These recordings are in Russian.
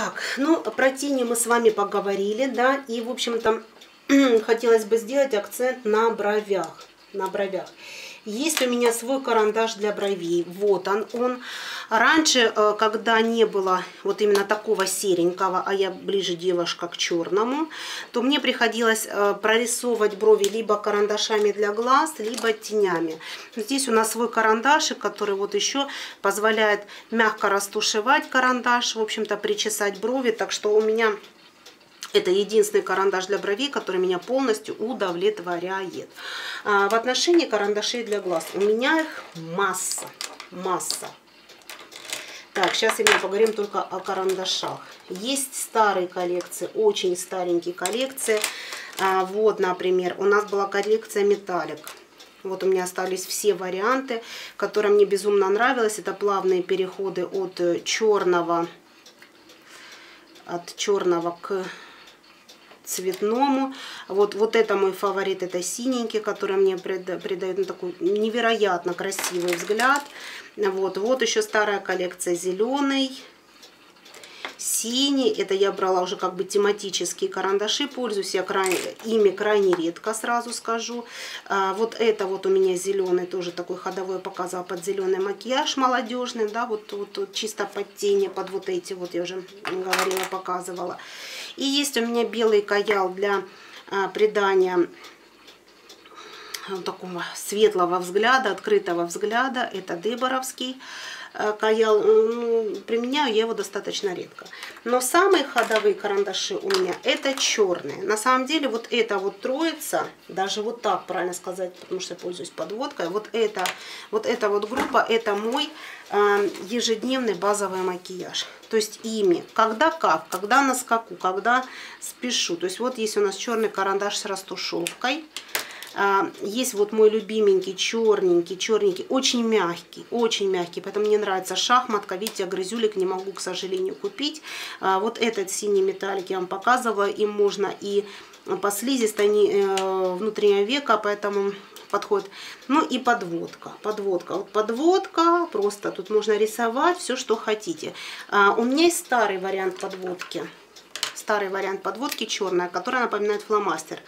Так, ну, про тени мы с вами поговорили, да, и, в общем-то, хотелось бы сделать акцент на бровях, на бровях. Есть у меня свой карандаш для бровей. Вот он. он. Раньше, э, когда не было вот именно такого серенького, а я ближе девушка к черному, то мне приходилось э, прорисовывать брови либо карандашами для глаз, либо тенями. Здесь у нас свой карандашик, который вот еще позволяет мягко растушевать карандаш, в общем-то причесать брови. Так что у меня это единственный карандаш для бровей, который меня полностью удовлетворяет. А, в отношении карандашей для глаз у меня их масса, масса. Так, сейчас именно поговорим только о карандашах. Есть старые коллекции, очень старенькие коллекции. А, вот, например, у нас была коллекция металлик. Вот у меня остались все варианты, которые мне безумно нравились. Это плавные переходы от черного, от черного к цветному. Вот, вот это мой фаворит, это синенький, который мне придает ну, такой невероятно красивый взгляд. Вот, вот еще старая коллекция зеленый. Синий, это я брала уже как бы тематические карандаши, пользуюсь я крайне, ими крайне редко, сразу скажу. А, вот это вот у меня зеленый, тоже такой ходовой показал под зеленый макияж молодежный, да, вот, вот, вот чисто под тени, под вот эти вот я уже говорила, показывала. И есть у меня белый каял для а, придания такого светлого взгляда, открытого взгляда. Это Деборовский э, каял. Ну, применяю я его достаточно редко. Но самые ходовые карандаши у меня это черные. На самом деле вот эта вот троица, даже вот так правильно сказать, потому что я пользуюсь подводкой, вот это вот эта вот группа, это мой э, ежедневный базовый макияж. То есть ими, когда как, когда на скаку, когда спешу. То есть вот есть у нас черный карандаш с растушевкой. А, есть вот мой любименький, черненький, черненький, очень мягкий, очень мягкий. Поэтому мне нравится шахматка. Видите, я грызюлик не могу, к сожалению, купить. А, вот этот синий металлик я вам показывала. Им можно и по слизистой э, внутреннего века, поэтому подходит. Ну и подводка. Подводка. Вот подводка, просто тут можно рисовать все, что хотите. А, у меня есть старый вариант подводки. Старый вариант подводки черная, которая напоминает фломастер.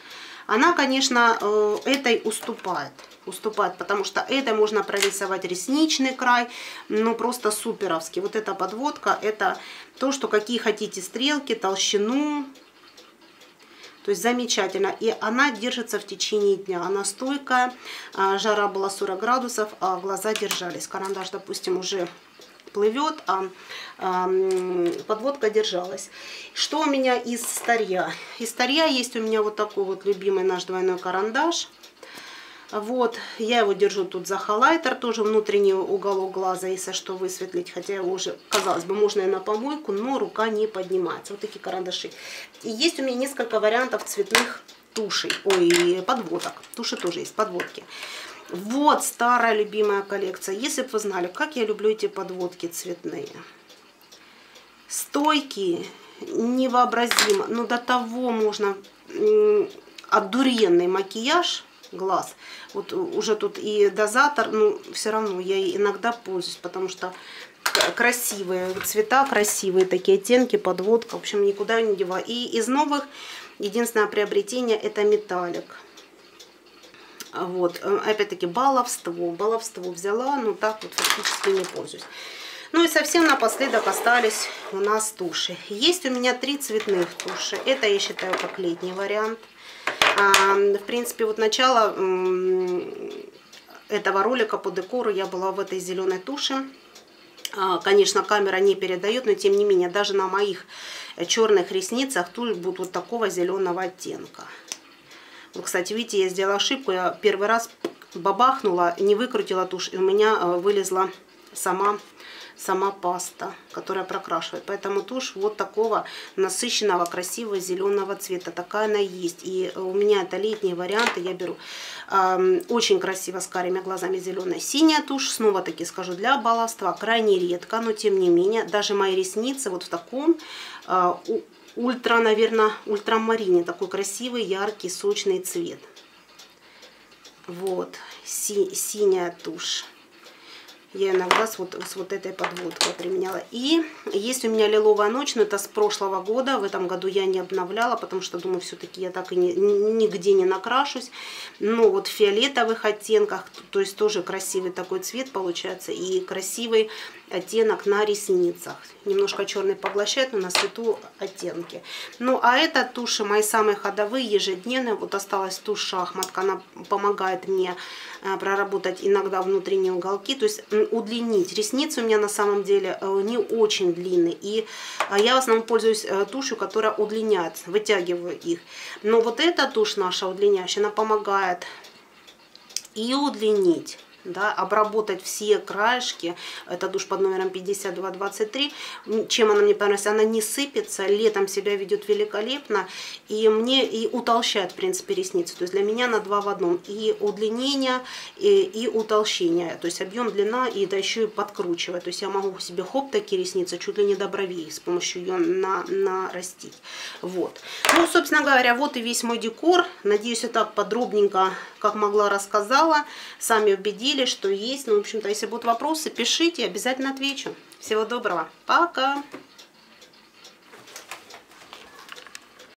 Она, конечно, э, этой уступает. Уступает, потому что это можно прорисовать ресничный край, ну просто суперовский. Вот эта подводка, это то, что какие хотите стрелки, толщину, то есть замечательно. И она держится в течение дня. Она стойкая. А, жара была 40 градусов, а глаза держались. Карандаш, допустим, уже плывет, а, а подводка держалась. Что у меня из старья? Из старья есть у меня вот такой вот любимый наш двойной карандаш. Вот, я его держу тут за халайтер, тоже внутренний уголок глаза, если что, высветлить. Хотя его уже, казалось бы, можно и на помойку, но рука не поднимается. Вот такие карандаши. И есть у меня несколько вариантов цветных тушей, ой, подводок. Туши тоже есть, подводки. Вот старая любимая коллекция. Если бы вы знали, как я люблю эти подводки цветные. Стойкие, невообразимо. Но до того можно отдуренный макияж глаз. Вот уже тут и дозатор, но все равно я иногда пользуюсь, потому что красивые цвета, красивые такие оттенки, подводка. В общем, никуда не деваю. И из новых единственное приобретение это металлик. Вот, э, опять-таки, баловство. Баловство взяла, но так вот фактически не пользуюсь. Ну и совсем напоследок остались у нас туши. Есть у меня три цветных туши. Это я считаю как летний вариант. А, в принципе, вот начало этого ролика по декору я была в этой зеленой туши. А, конечно, камера не передает, но тем не менее, даже на моих черных ресницах тушь будет вот такого зеленого оттенка. Вот, кстати, видите, я сделала ошибку. Я первый раз бабахнула, не выкрутила тушь, и у меня э, вылезла сама, сама паста, которая прокрашивает. Поэтому тушь вот такого насыщенного, красивого зеленого цвета. Такая она есть. И у меня это летние варианты. Я беру э, очень красиво с карими глазами зеленая синяя тушь. Снова таки скажу, для баловства крайне редко, но тем не менее, даже мои ресницы вот в таком э, ультра, наверное, ультрамарине. Такой красивый, яркий, сочный цвет. Вот, си синяя тушь. Я иногда с вот, с вот этой подводкой применяла. И есть у меня лиловая ночь, но это с прошлого года. В этом году я не обновляла, потому что думаю, все-таки я так и не, нигде не накрашусь. Но вот в фиолетовых оттенках, то есть тоже красивый такой цвет получается. И красивый оттенок на ресницах. Немножко черный поглощает, но на свету оттенки. Ну, а это туши мои самые ходовые, ежедневные. Вот осталась тушь шахматка, она помогает мне проработать иногда внутренние уголки, то есть удлинить. Ресницы у меня на самом деле э, не очень длинные, и э, я в основном пользуюсь тушью, которая удлиняет, вытягиваю их. Но вот эта тушь наша удлиняющая, она помогает и удлинить да, обработать все краешки. Это душ под номером 5223. Чем она мне понравилась? Она не сыпется, летом себя ведет великолепно. И мне и утолщает, в принципе, ресницы. То есть для меня она два в одном. И удлинение, и, и утолщение. То есть объем, длина, и это еще и подкручивать. То есть я могу себе хоп, такие ресницы, чуть ли не до бровей с помощью ее на, нарастить. Вот. Ну, собственно говоря, вот и весь мой декор. Надеюсь, я так подробненько, как могла, рассказала. Сами убедились обсудили, что есть. Ну, в общем-то, если будут вопросы, пишите, обязательно отвечу. Всего доброго. Пока!